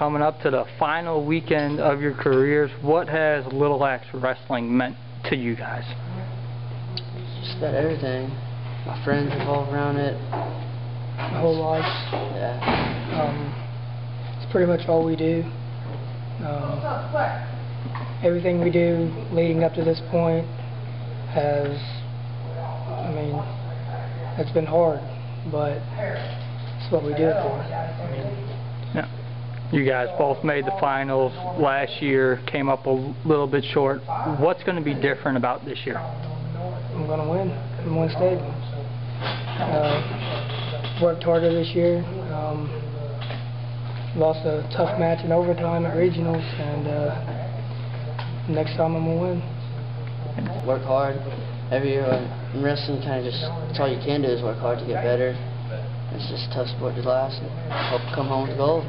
coming up to the final weekend of your careers. What has Little Axe Wrestling meant to you guys? Just about everything. My friends revolve around it. my whole life. Yeah. Um, it's pretty much all we do. Um, everything we do leading up to this point has, I mean, it's been hard, but it's what we do it for. I mean, Yeah. You guys both made the finals last year, came up a little bit short. What's going to be different about this year? I'm going to win. I'm going to win state. Uh, worked harder this year. Um, lost a tough match in overtime at regionals, and uh, next time I'm going to win. Work hard. Every year uh, in wrestling, kind of just, that's all you can do is work hard to get better. It's just a tough sport to last and hope to come home with gold.